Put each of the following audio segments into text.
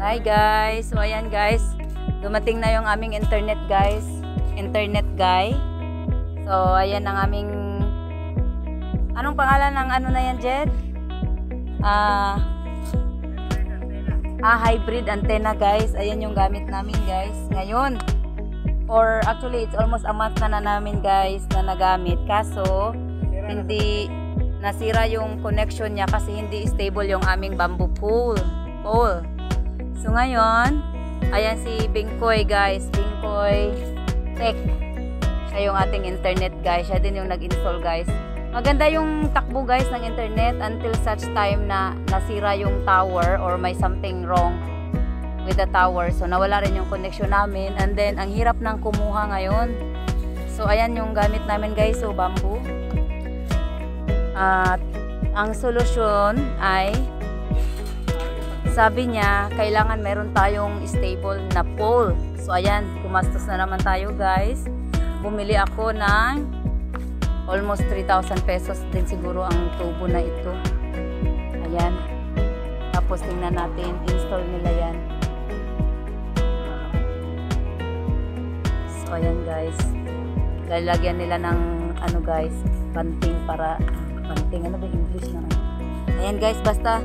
Hi guys. So ayan guys. Dumating na yung aming internet guys. Internet guy. So ayan ang aming Anong pangalan ng ano na yan, Jed? Ah Ah, hybrid antenna guys. Ayan yung gamit namin guys. Ngayon, or actually it's almost a month na na namin guys na nagamit. Kaso, hindi nasira yung connection niya kasi hindi stable yung aming bamboo pole. pole. So ngayon, ayan si Bingkoy guys. Bingkoy Tech. Siya yung ating internet guys. Siya din yung nag-install guys. Maganda yung takbo guys ng internet until such time na nasira yung tower or may something wrong with the tower. So nawala rin yung connection namin and then ang hirap nang kumuha ngayon. So ayan yung gamit namin guys, so bamboo. At ang solusyon ay sabi niya kailangan meron tayong stable na pole. So ayan, gumastos na naman tayo guys. Bumili ako ng almost 3,000 pesos din siguro ang tubo na ito. Ayan. Tapos tingnan natin, install nila yan. So ayan guys. Lalagyan nila ng ano guys, banting para banting ano ba English na? Ayan guys, basta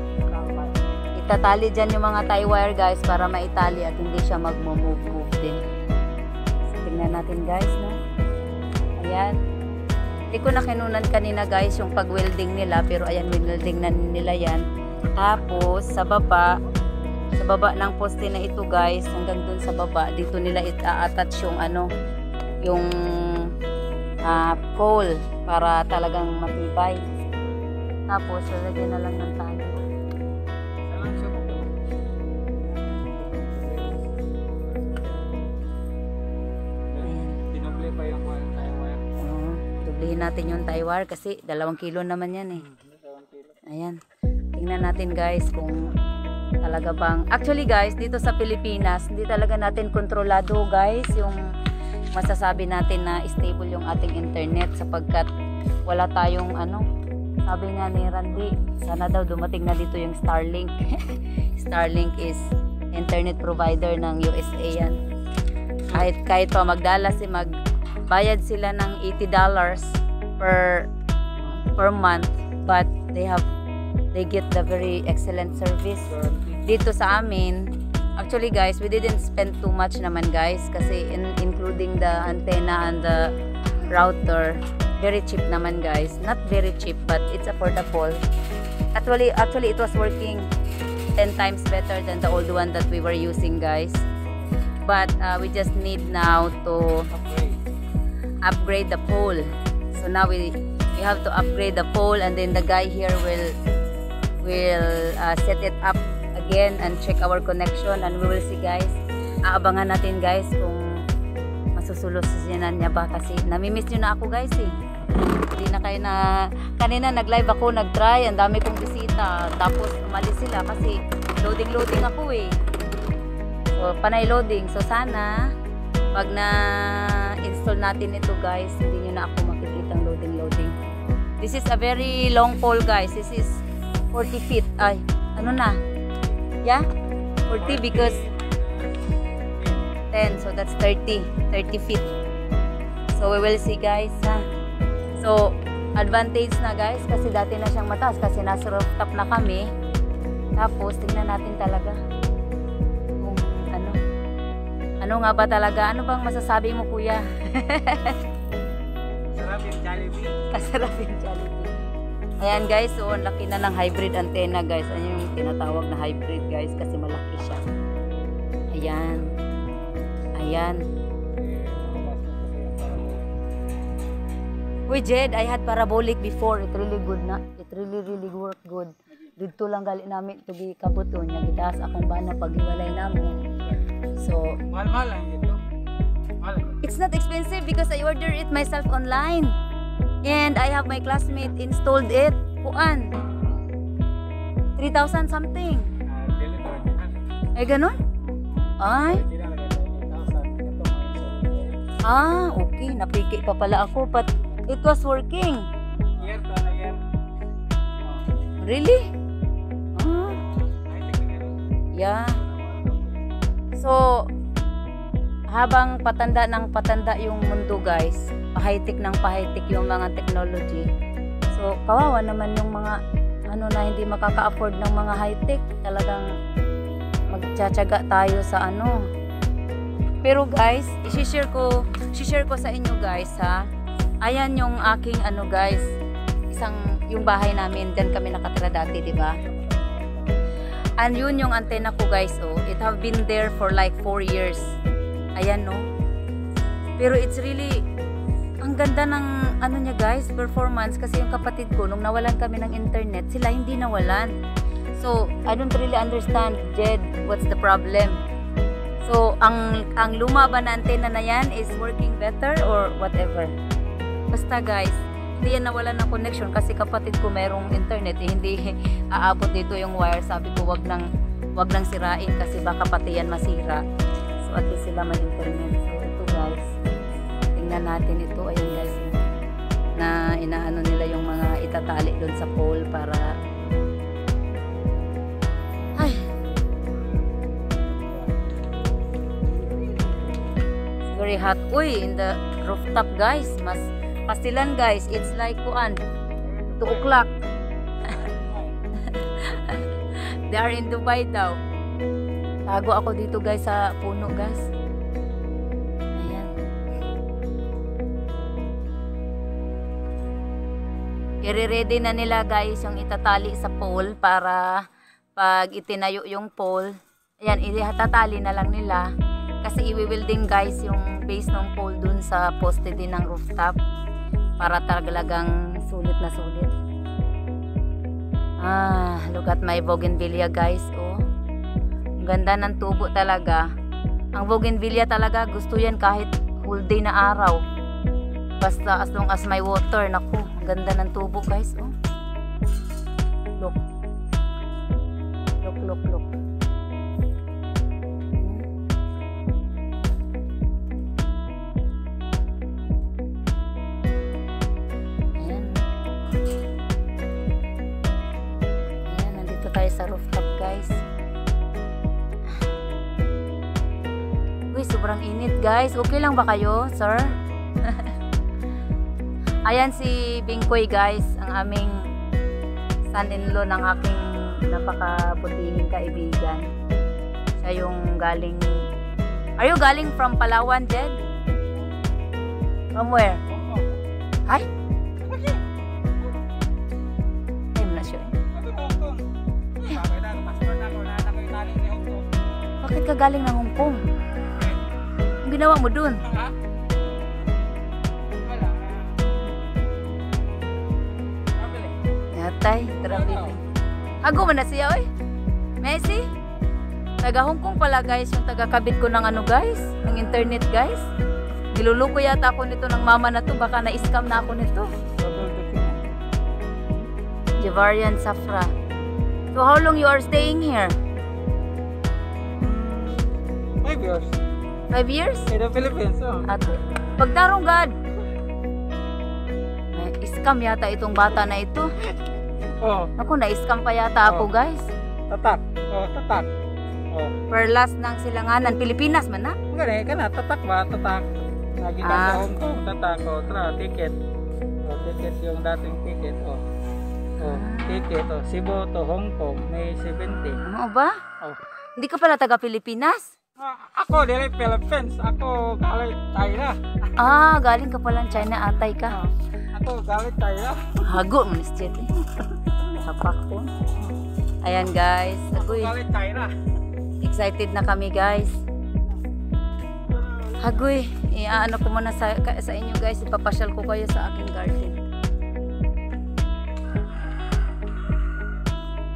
itatali dyan yung mga tie wire guys para maitali at hindi siya magmo-move-move din. So, tingnan natin guys, no? Ayan. Hindi ko na kinunan kanina guys yung pag-welding nila pero ayan welding na nila yan. Tapos sa baba, sa baba ng poste na ito guys, hanggang dun sa baba, dito nila ita-attach yung ano, yung uh, pole para talagang matibay. Tapos lalagyan na lang ng tali. Natin yung tie kasi dalawang kilo naman yan eh. Ayan. Tingnan natin guys kung talaga bang... Actually guys, dito sa Pilipinas, hindi talaga natin kontrolado guys yung masasabi natin na stable yung ating internet sapagkat wala tayong ano, sabi nga ni Randy, sana daw dumating na dito yung Starlink. Starlink is internet provider ng USA yan. Kahit, kahit pa magdala si magbayad sila ng $80 per per month but they have they get the very excellent service dito sa amin. Actually guys we didn't spend too much naman guys kasi in, including the antenna and the router very cheap naman guys. Not very cheap but it's affordable. Actually actually it was working 10 times better than the old one that we were using guys. But uh, we just need now to upgrade the pole so now we we have to upgrade the pole and then the guy here will will uh, set it up again and check our connection and we will see guys. Aabangan natin guys kung masusolusyonan niya ba kasi namimiss nyo na ako guys eh. Hindi na kayo na kanina nag live ako nag try ang dami kong bisita tapos umalis sila kasi loading loading ako eh. So panay loading. So sana pag na install natin ito guys hindi nyo na ako makikita ang loading loading. This is a very long pole guys. This is 40 feet. Ay ano na? Yeah? 40 because 10 so that's 30 30 feet. So we will see guys ha? So advantage na guys kasi dati na siyang mataas kasi nasa rooftop na kami. Tapos tingnan natin talaga ano nga ba talaga ano bang masasabi mo kuya Sarap yung Jollibee. kasarap yung Jollibee ayan guys so ang laki na ng hybrid antenna guys ayan yung tinatawag na hybrid guys kasi malaki siya ayan ayan Uy, Jed, I had parabolic before. It really good na. It really, really work good. Dito lang gali namin ito gikabuto niya. Gitaas akong bana paghiwalay namin. So, Mahal-mahal lang ito. Mahal it's not expensive because I ordered it myself online. And I have my classmate installed it. Kuan. 3,000 something. Ay, ganun? Ay, Original lang ito, 8,000. Ito mga iso. ah, okay. Napiki pa pala ako. But it was working. Really? Ah, yeah. So, habang patanda ng patanda yung mundo guys, pahitik ng pahitik yung mga technology. So, kawawa naman yung mga ano na hindi makaka-afford ng mga high-tech. Talagang magtsatsaga tayo sa ano. Pero guys, i-share ko, i-share ko sa inyo guys ha. Ayan yung aking ano guys, isang yung bahay namin, diyan kami nakatira dati, di ba? And yun yung antenna ko guys, oh. It have been there for like 4 years. Ayan, no? Pero it's really, ang ganda ng ano niya guys, performance. Kasi yung kapatid ko, nung nawalan kami ng internet, sila hindi nawalan. So, I don't really understand, Jed, what's the problem? So, ang ang luma ba na antenna na yan is working better or whatever? Basta guys, hindi yan nawalan ng connection kasi kapatid ko merong internet eh, hindi aabot dito yung wire. Sabi ko wag nang wag nang sirain kasi baka pati yan masira. So at least sila may internet. So ito guys, tingnan natin ito. Ayun guys, na inaano nila yung mga itatali doon sa pole para ay very hot. Uy, in the rooftop guys, mas pastilan guys. It's like kuan 2 o'clock. They are in Dubai daw. Tago ako dito guys sa puno guys. Ayan. I-ready na nila guys yung itatali sa pole para pag itinayo yung pole, ayan, itatali na lang nila. Kasi i-welding guys yung base ng pole dun sa poste din ng rooftop para talagang sulit na sulit. Ah, look at my bougainvillea guys, oh. Ang ganda ng tubo talaga. Ang bougainvillea talaga, gusto yan kahit whole day na araw. Basta as long as may water, naku, ganda ng tubo guys, oh. Look. Look, look, look. Guys. Okay lang ba kayo, sir? Ayan si Bingkoy guys, ang aming son-in-law ng aking napakabutihing kaibigan. Siya yung galing... Are you galing from Palawan, Jed? From where? Ay? I'm not sure. Bakit ka galing ng Hong Kong? Ginawa mo dun? Yatay, traveling. Ago man na siya, oy. Messi? Taga Hong Kong pala guys, yung taga kabit ko ng ano guys, ng internet guys. Niluluko yata ako nito ng mama na to, baka na-scam na ako nito. Javarian Safra. So how long you are staying here? Five years. Five years? In the Philippines, oh. At pagdarong God. Na-scam yata itong bata na ito. Oh, Ako, na-scam pa yata ako Oh. guys. tatak. Oh, tatak. Oh. Perlas ng silanganan, Pilipinas man na. Gani, kana tatak ba? Tatak. Lagi ka Ah. sa Hong Kong, tatak. Oh, tra, ticket. Oh, ticket yung dating ticket. Oh. Oh, ticket. Oh, Cebu to Hong Kong, may 70. Ano ba? Oh. Hindi ka pala taga Pilipinas? Ah, ako, dili Philippines. Ako, galit China. Ah, galing ka pala China, atay ka. Ah, ako, galit China. Hago mo ni Jet eh. Sapak ko. Ayan guys, Ako, galit China. excited na kami guys. Hagoy, iaano ko muna sa, sa inyo guys, ipapasyal ko kayo sa aking garden.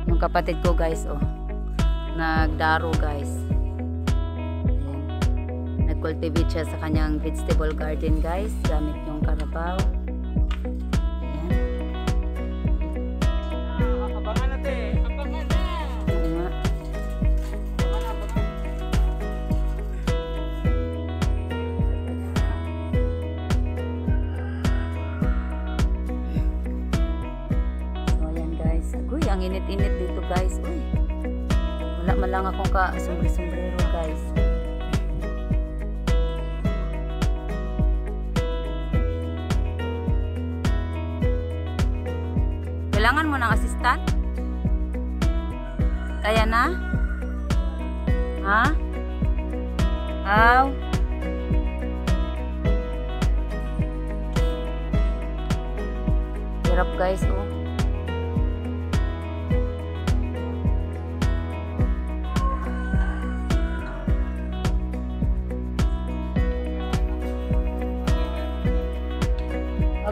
Yung kapatid ko guys, oh, nagdaro guys. Nag-cultivate siya sa kanyang vegetable garden guys, gamit yung karabaw. Ang init-init dito guys. Uy. Wala man lang akong ka sombrero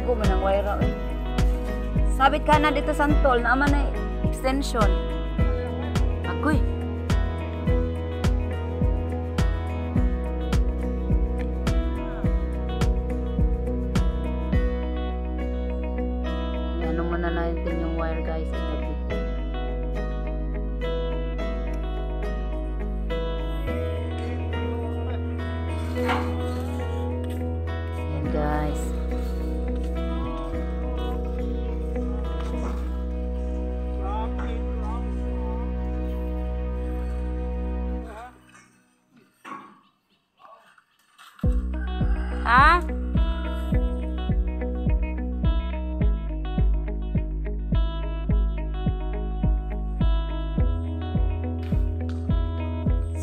Ako man ang wire eh. Sabit ka na dito sa tol na man na extension. Agoy.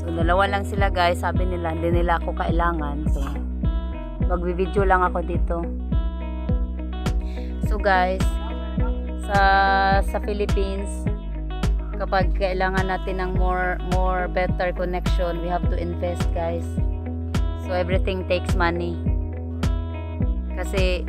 So, dalawa lang sila guys. Sabi nila, hindi nila ako kailangan. So, magvi-video lang ako dito. So, guys, sa sa Philippines, kapag kailangan natin ng more more better connection, we have to invest, guys. So, everything takes money. Kasi,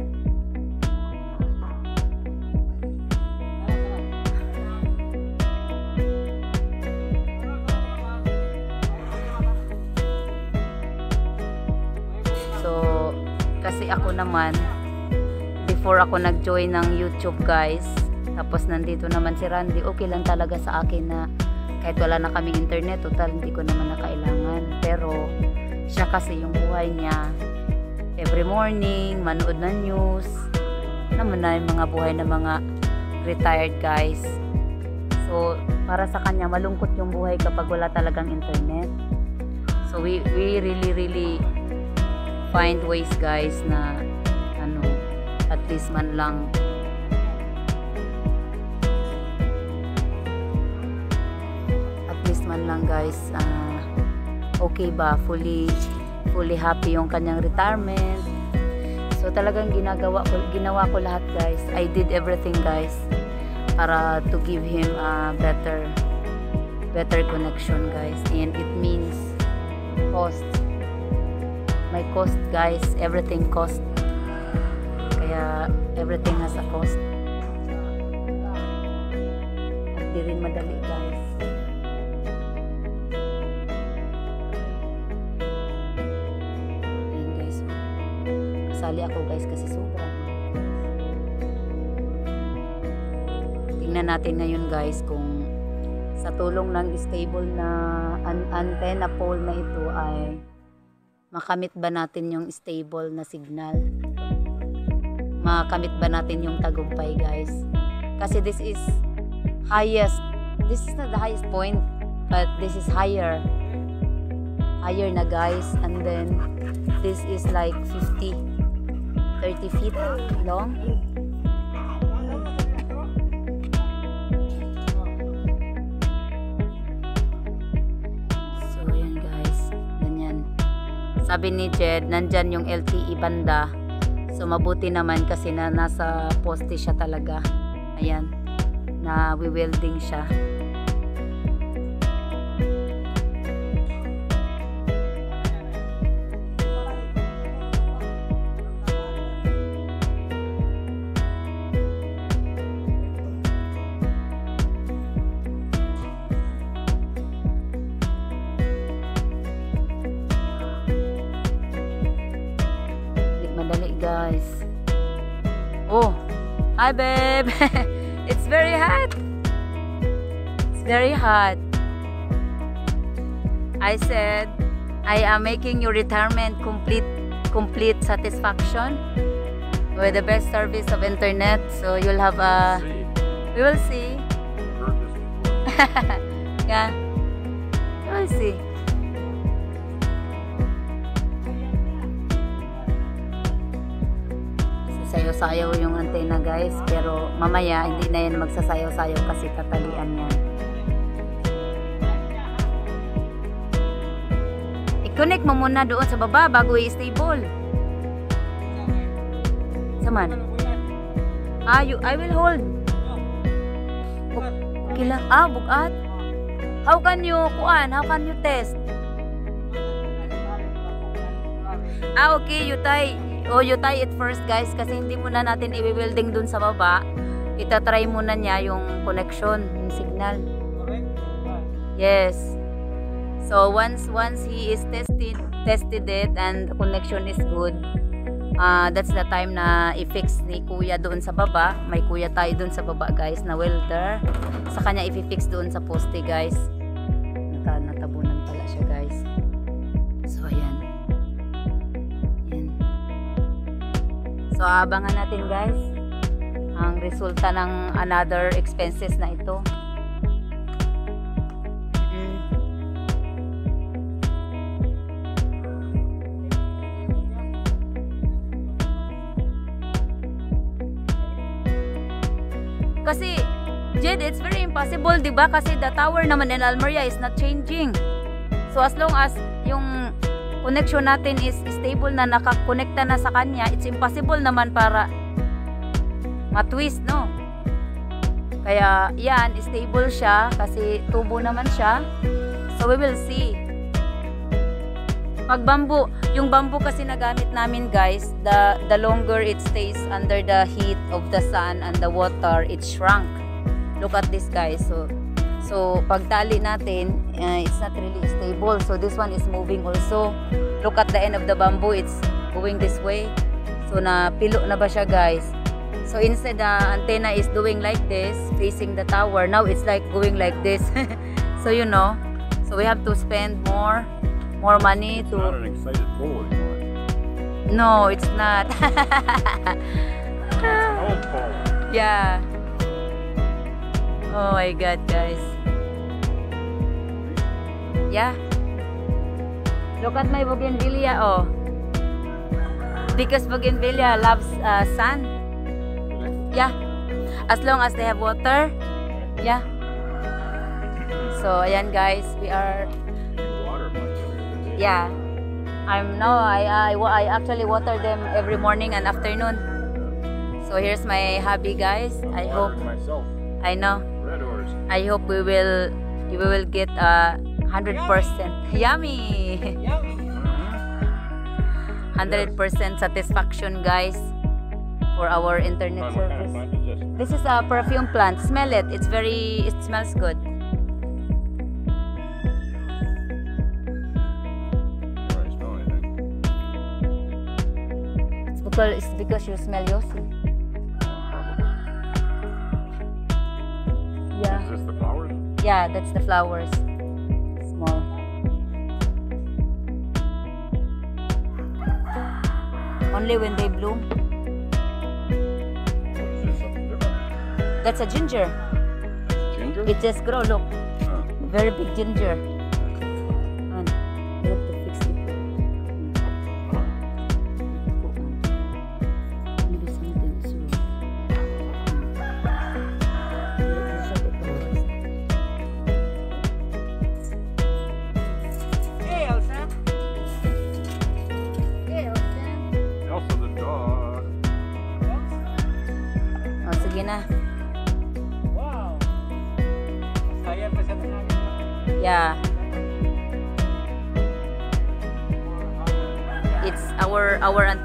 naman, before ako nag-join ng YouTube guys, tapos nandito naman si Randy, okay lang talaga sa akin na kahit wala na kaming internet, total hindi ko naman na kailangan. Pero, siya kasi yung buhay niya, every morning, manood ng news, naman na yung mga buhay ng mga retired guys. So, para sa kanya, malungkot yung buhay kapag wala talagang internet. So, we, we really, really find ways guys na least man lang. At least man lang guys ah, okay ba? Fully fully happy yung kanyang retirement. So talagang ginagawa ko ginawa ko lahat guys. I did everything guys para to give him a better better connection guys. And it means cost. May cost guys. Everything cost kaya everything has a cost. At di rin madali guys. Ayun guys. Kasali ako guys kasi sobrang tingnan natin ngayon guys kung sa tulong ng stable na an- antenna pole na ito ay makamit ba natin yung stable na signal makamit ba natin yung tagumpay guys? Kasi this is highest this is not the highest point but this is higher. Higher na guys. And then this is like 50 30 feet long. So yan guys. Ganyan. Sabi ni Jed, nandyan yung LTE banda. So, mabuti naman kasi na nasa poste siya talaga. Ayan. Na welding siya. Hi babe. it's very hot. It's very hot. I said, I am making your retirement complete complete satisfaction with the best service of internet. So you'll have a we will see. yeah. We will see. Sayo-sayo yung antena guys. Pero mamaya hindi na yan magsasayaw-sayaw kasi tatalian yan. I-connect mo muna doon sa baba bago i-stable. Saman? Ah, you, I will hold. Okay lang. Ah, bukat. How can you, kuan, how can you test? Ah, okay, you tie. Oh, you tie it first, guys. Kasi hindi muna natin i-welding dun sa baba. Itatry muna niya yung connection, yung signal. Yes. So, once once he is tested, tested it and the connection is good, uh, that's the time na i-fix ni kuya doon sa baba. May kuya tayo doon sa baba, guys, na welder. Sa kanya i-fix doon sa poste, guys. Nata natabunan pala siya, guys. So. Ayan. So, abangan natin, guys, ang resulta ng another expenses na ito. Mm. Kasi, Jed, it's very impossible, di ba? Kasi the tower naman in Almeria is not changing. So, as long as connection natin is stable na nakakonekta na sa kanya, it's impossible naman para matwist, no? Kaya, yan, stable siya kasi tubo naman siya. So, we will see. Pag bamboo, yung bamboo kasi nagamit namin guys, the, the longer it stays under the heat of the sun and the water, it shrunk. Look at this guys. So, so pag tali natin, uh, it's not really stable. So this one is moving also. Look at the end of the bamboo, it's going this way. So na pilo na ba siya guys? So instead the antenna is doing like this, facing the tower. Now it's like going like this. so you know, so we have to spend more more money It's to not an excited anymore. No, it's not. Old bull. yeah. Oh my god, guys. Yeah. Look at my bougainvillea, oh. Because bougainvillea loves uh, sun. Yeah. As long as they have water. Yeah. So, ayan guys, we are... Yeah. I'm no, I, I, I actually water them every morning and afternoon. So here's my hobby guys. I hope myself. I know. I hope we will we will get uh, 100% yummy! 100% satisfaction guys for our internet service. This is a perfume plant. Smell it. It's very, it smells good. It's because, it's because you smell Yossi. Yeah. Is this the flowers? Yeah, that's the flowers. Only when they bloom. What is this? Something different? That's a ginger. Ginger? It just grow. Look, Huh. very big ginger.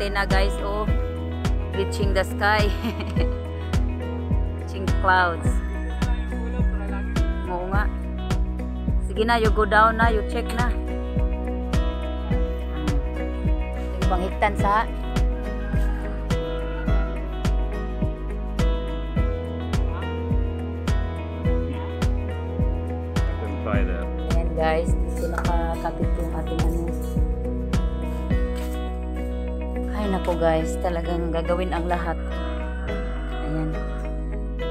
Antenna guys oh reaching the sky. reaching clouds. Oo nga. Sige na, you go down na, you check na. Yung ibang higtan sa buy that. Ayan guys, guys, talagang gagawin ang lahat. Ayan.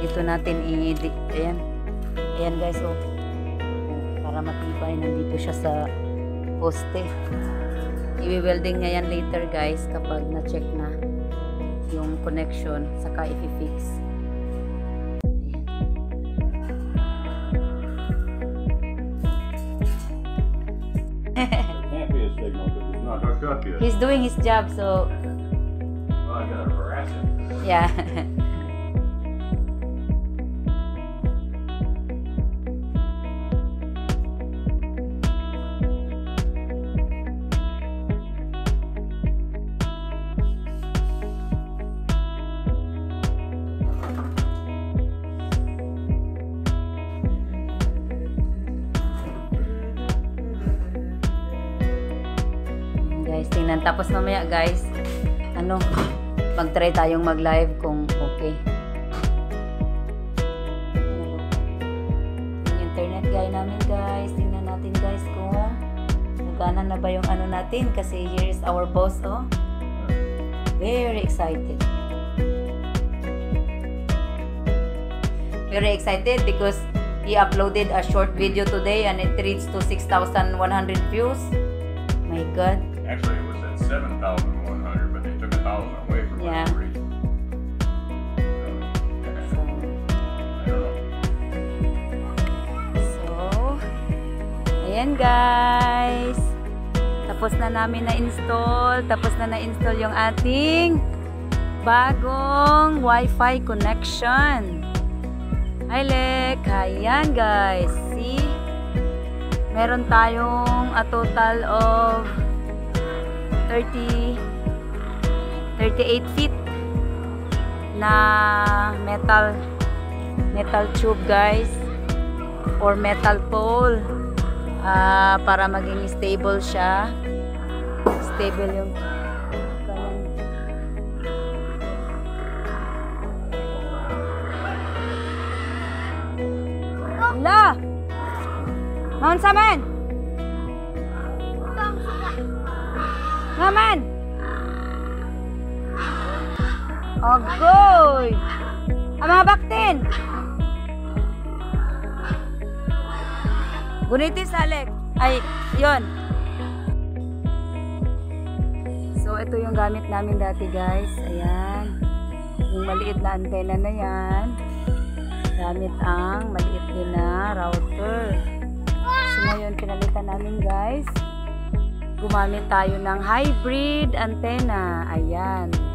Dito natin i di, ayan. Ayan guys, oh. Para matibay nandito siya sa poste. I-welding niya yan later guys kapag na-check na. yung connection saka i-fix. He's doing his job so Harass him. yeah. Guys, tingnan. Tapos mamaya guys, mag-try tayong mag-live kung okay. Internet guy namin guys, tingnan natin guys kung nagana na ba yung ano natin kasi here is our boss oh. Very excited. Very excited because he uploaded a short video today and it reached to 6,100 views. My God. Actually, it was at 7,100, thousand away for Yeah. whatever reason. Ayan guys. Tapos na namin na-install. Tapos na na-install yung ating bagong Wi-Fi connection. Hi, Lek. Ayan guys. See? Meron tayong a total of 30 38 feet na metal metal tube guys or metal pole ah, para maging stable siya stable yung Hala! Mount Saman! Naman! Agoy! Ang mga baktin! Gunitis, Alec. Ay, yon. So, ito yung gamit namin dati, guys. Ayan. Yung maliit na antena na yan. Gamit ang maliit din na router. So, ngayon, pinalitan namin, guys. Gumamit tayo ng hybrid antenna. Ayan. Ayan,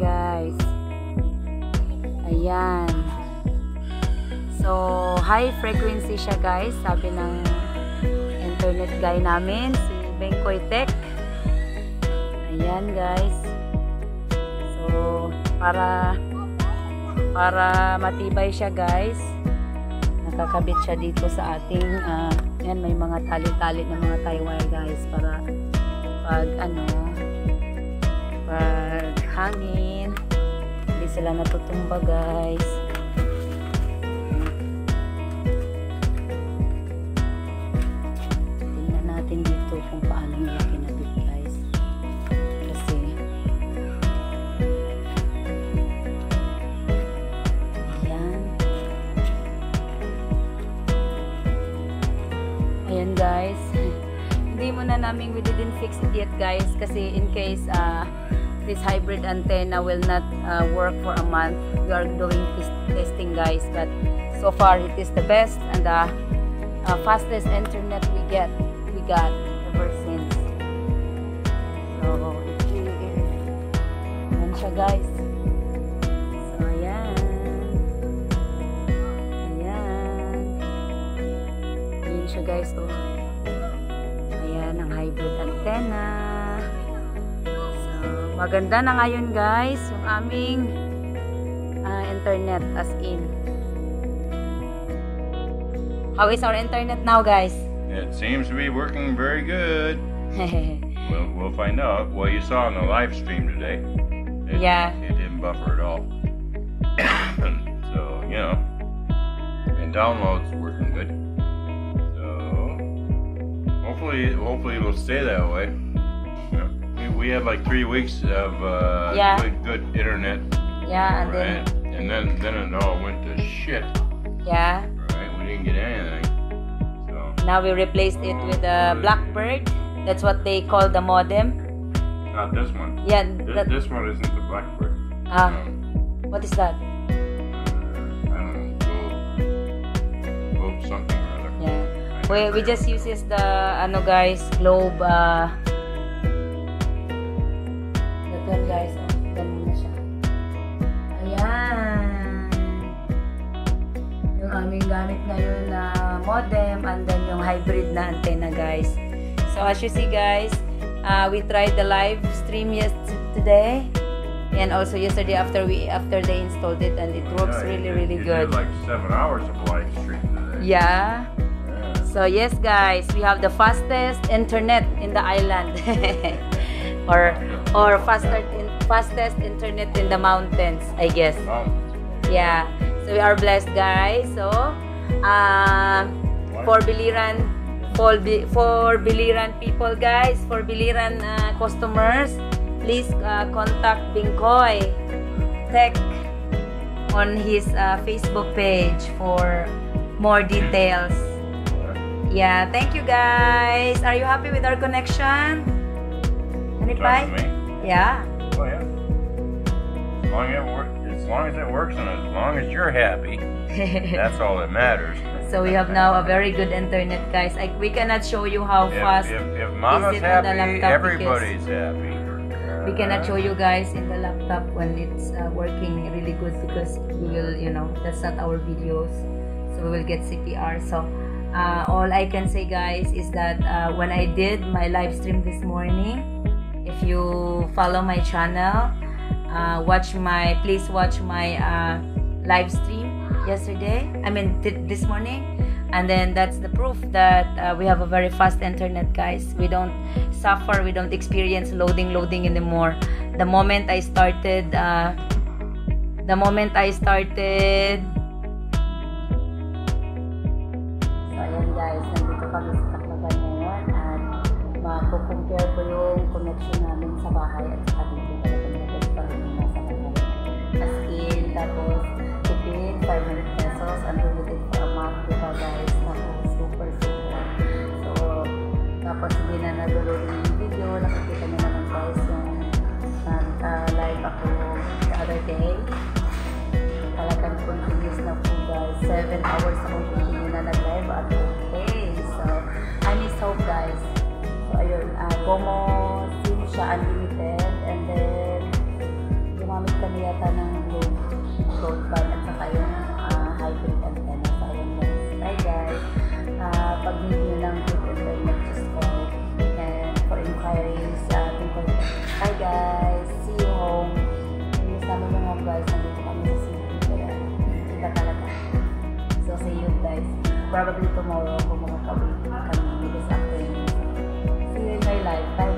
guys. Ayan. So, high frequency siya guys, sabi ng internet guy namin, si Benkoy Tech. Ayan guys. So, para para matibay siya guys, nakakabit siya dito sa ating, ah, yan may mga tali-tali na mga tie guys para pag ano, pag hangin, hindi sila natutumba guys. Tingnan natin dito kung paano nila kinabit guys. Kasi Ayan. Ayan guys. Hindi mo na namin we didn't fix it yet guys kasi in case uh, this hybrid antenna will not uh, work for a month. We are doing tes- testing guys but so far it is the best and the uh, fastest internet we get we got ever since. So it really is guys. So ayan ayan yan siya guys oh. Ayan ang hybrid antenna maganda na ngayon guys yung aming uh, internet as in How is our internet now, guys? It seems to be working very good. We'll, we'll find out. Well, you saw on the live stream today. It, Yeah. It didn't buffer at all. so, you know. And downloads working good. So, hopefully, hopefully it'll stay that way. Yeah. We, had like three weeks of uh, Yeah. good, good internet. yeah, and then right? And then, then it all went to shit. yeah. Right? We didn't get anything. So, Now we replaced it with a Blackbird. That's what they call the modem. not this one. Yeah, This, that, this one isn't the blackbird. ah, Um, what is that? I don't know. Globe, globe something or other. Yeah. We, we just uses the, ano guys, globe, uh, one guys, oh, ganun na siya. Ayan. Yung aming gamit ngayon na modem and then yung hybrid na antenna guys. So as you see guys, uh, we tried the live stream yes today and also yesterday after we after they installed it and it works Yeah, really did- really good. Like seven hours of live stream today. Yeah. Yeah. So yes guys, we have the fastest internet in the island. or or faster in, fastest internet in the mountains, I guess. Yeah. So we are blessed guys. So um for Biliran for, for Biliran people guys, for Biliran uh, customers, please uh, contact Bingkoy Tech on his uh, Facebook page for more details. Yeah, thank you guys. Are you happy with our connection? Any talking to pie? me? Yeah. Oh yeah. As long as it works, as long as it works, and as long as you're happy, that's all that matters. so we have now a very good internet, guys. I, we cannot show you how If, fast. if, if Mama's it on the happy, laptop everybody's happy. we cannot show you guys in the laptop when it's uh, working really good because we will, you know, that's not our videos. So we will get CPR. So uh, all I can say, guys, is that uh, when I did my live stream this morning, if you follow my channel, uh, watch my, please watch my uh, live stream yesterday. I mean th- this morning. And then that's the proof that uh, we have a very fast internet, guys. We don't suffer, we don't experience loading, loading anymore. The moment I started, uh, the moment I started. Unlimited for a month, diba guys? Tapos super super. So, tapos hindi na nag-loading yung video, nakikita nyo naman guys yung nag-live ako the other day talagang continuous na po guys. 7 hours akong continue na nag-live at okay. So, I miss hope guys. So, ayun. Uh, Gomo SIM siya unlimited and then gumamit kami yata ng broadband at saka yung guys. Probably tomorrow kung makakawin kami this afternoon. See you in my life. Bye